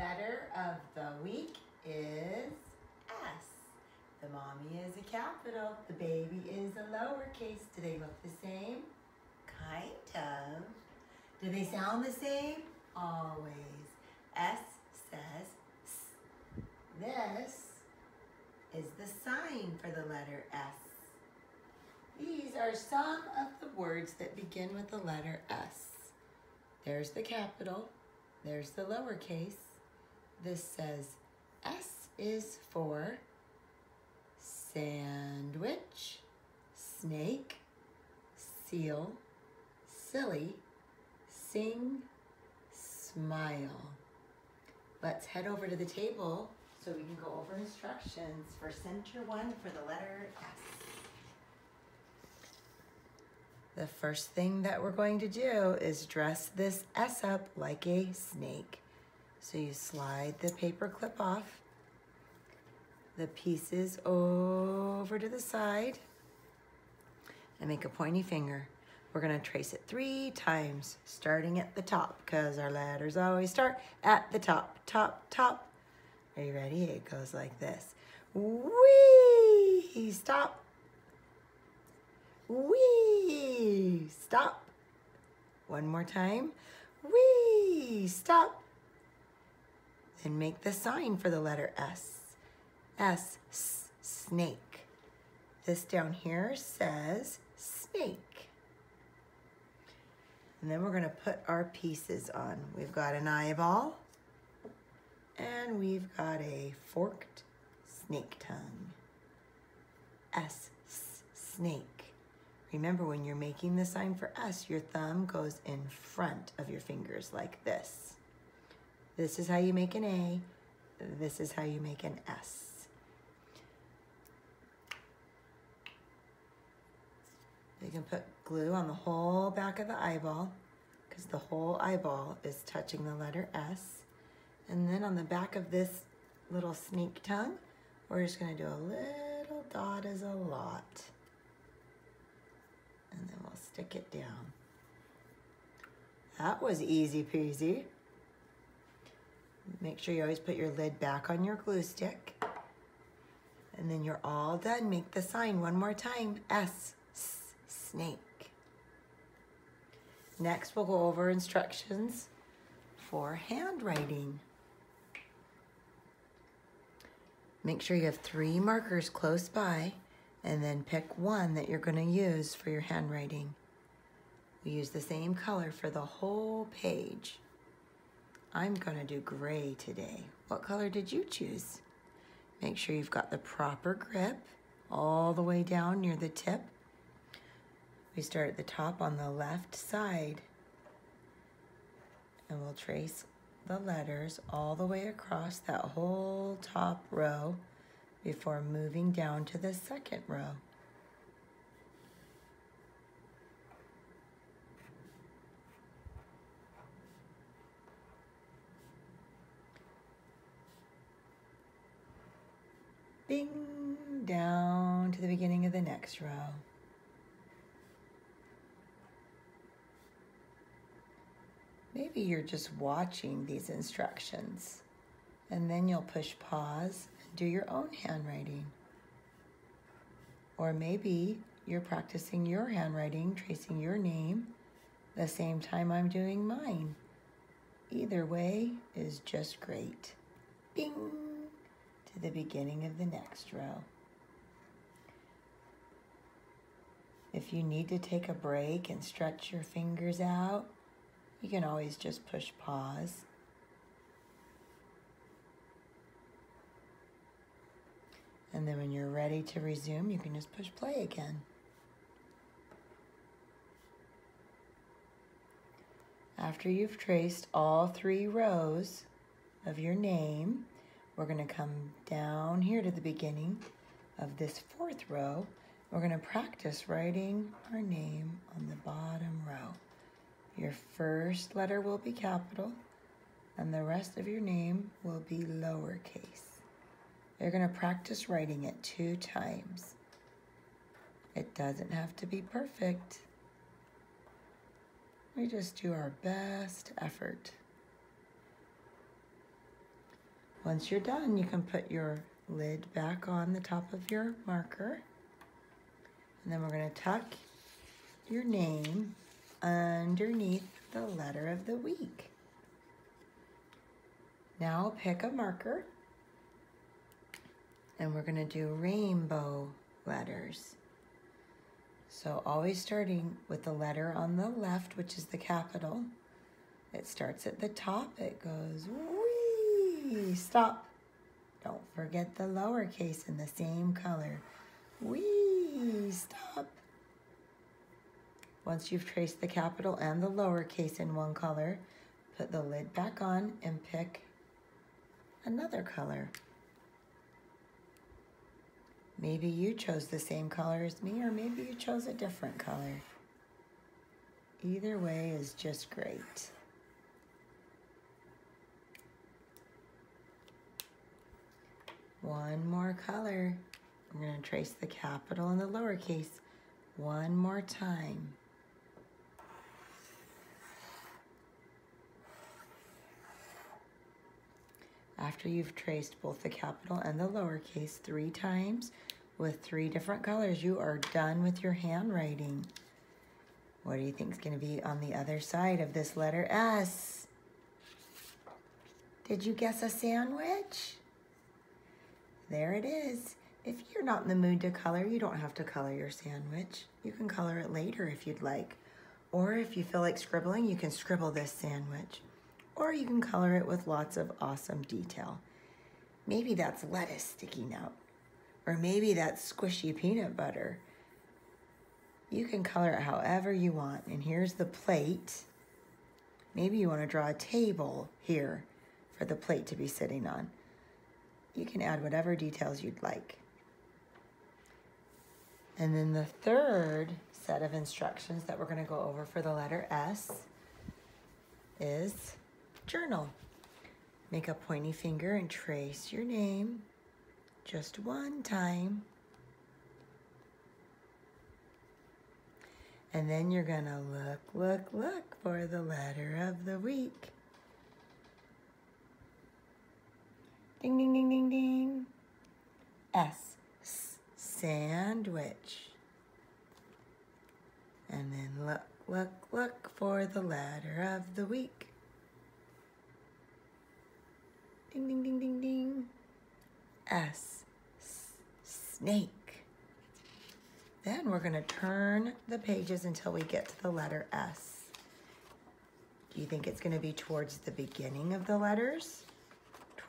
letter of the week is S. The mommy is a capital, the baby is a lowercase. Do they look the same? Kind of. Do they sound the same? Always. S says S. This is the sign for the letter S. These are some of the words that begin with the letter S. There's the capital, there's the lowercase. This says S is for sandwich, snake, seal, silly, sing, smile. Let's head over to the table so we can go over instructions for center one for the letter S. The first thing that we're going to do is dress this S up like a snake. So you slide the paper clip off, the pieces over to the side, and make a pointy finger. We're gonna trace it three times, starting at the top, because our letters always start at the top, top, top. Are you ready? It goes like this. Wee! Stop. Wee! Stop. One more time. Wee! Stop. And make the sign for the letter S. S, s snake. This down here says snake. And then we're gonna put our pieces on. We've got an eyeball and we've got a forked snake tongue. S, s snake. Remember when you're making the sign for S, your thumb goes in front of your fingers like this. This is how you make an A. This is how you make an S. You can put glue on the whole back of the eyeball because the whole eyeball is touching the letter S. And then on the back of this little snake tongue, we're just gonna do a little dot as a lot. And then we'll stick it down. That was easy peasy. Make sure you always put your lid back on your glue stick. And then you're all done. Make the sign one more time. S snake. Next, we'll go over instructions for handwriting. Make sure you have three markers close by and then pick one that you're gonna use for your handwriting. We use the same color for the whole page. I'm gonna do gray today. What color did you choose? Make sure you've got the proper grip all the way down near the tip we start at the top on the left side and we'll trace the letters all the way across that whole top row before moving down to the second row. Bing, down to the beginning of the next row. Maybe you're just watching these instructions and then you'll push pause and do your own handwriting. Or maybe you're practicing your handwriting, tracing your name the same time I'm doing mine. Either way is just great. Bing! To the beginning of the next row. If you need to take a break and stretch your fingers out, you can always just push pause. And then when you're ready to resume, you can just push play again. After you've traced all three rows of your name, we're going to come down here to the beginning of this fourth row. We're going to practice writing our name on the bottom row. Your first letter will be capital and the rest of your name will be lowercase. You're going to practice writing it two times. It doesn't have to be perfect. We just do our best effort. Once you're done, you can put your lid back on the top of your marker. And then we're going to tuck your name underneath the letter of the week. Now pick a marker and we're going to do rainbow letters. So always starting with the letter on the left, which is the capital. It starts at the top. It goes Stop. Don't forget the lowercase in the same color. Wee. Stop. Once you've traced the capital and the lowercase in one color, put the lid back on and pick another color. Maybe you chose the same color as me, or maybe you chose a different color. Either way is just great. One more color. I'm going to trace the capital and the lowercase one more time. After you've traced both the capital and the lowercase three times with three different colors, you are done with your handwriting. What do you think is going to be on the other side of this letter S? Did you guess a sandwich? There it is. If you're not in the mood to color, you don't have to color your sandwich. You can color it later if you'd like. Or if you feel like scribbling, you can scribble this sandwich. Or you can color it with lots of awesome detail. Maybe that's lettuce sticking out. Or maybe that's squishy peanut butter. You can color it however you want. And here's the plate. Maybe you want to draw a table here for the plate to be sitting on. You can add whatever details you'd like. And then the third set of instructions that we're going to go over for the letter S is journal. Make a pointy finger and trace your name just one time. And then you're going to look, look, look for the letter of the week. Ding, ding, ding, ding, ding. S, S sandwich. And then look, look, look for the letter of the week. Ding, ding, ding, ding, ding. S, S snake. Then we're going to turn the pages until we get to the letter S. Do you think it's going to be towards the beginning of the letters,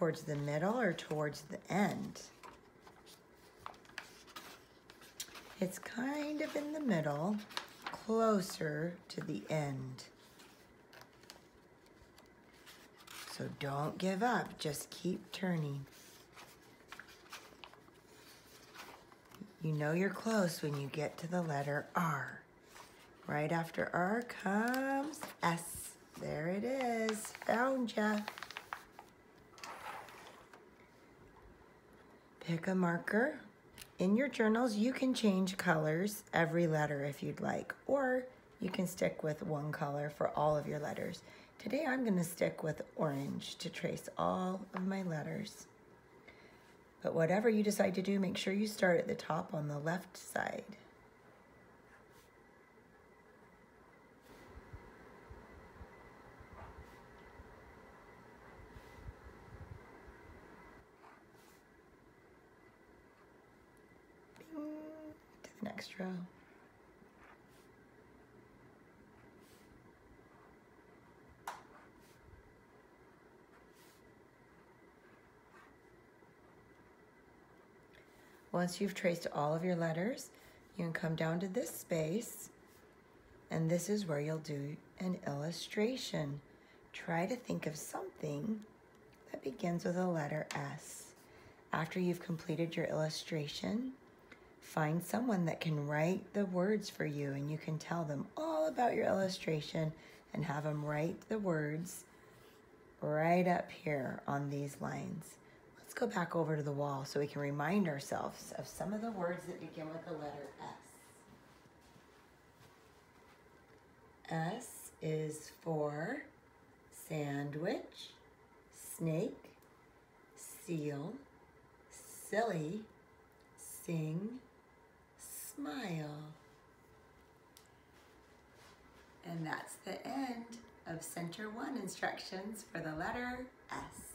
towards the middle, or towards the end? It's kind of in the middle, closer to the end. So don't give up, just keep turning. You know you're close when you get to the letter R. Right after R comes S. There it is, found ya. Pick a marker. In your journals, you can change colors every letter if you'd like, or you can stick with one color for all of your letters. Today I'm gonna stick with orange to trace all of my letters. But whatever you decide to do, make sure you start at the top on the left side. Bing, row. Once you've traced all of your letters, you can come down to this space, and this is where you'll do an illustration. Try to think of something that begins with a letter S. After you've completed your illustration, find someone that can write the words for you, and you can tell them all about your illustration and have them write the words right up here on these lines. Let's go back over to the wall so we can remind ourselves of some of the words that begin with the letter S. S is for sandwich, snake, seal, silly, sing, smile. And that's the end of Center 1 instructions for the letter S.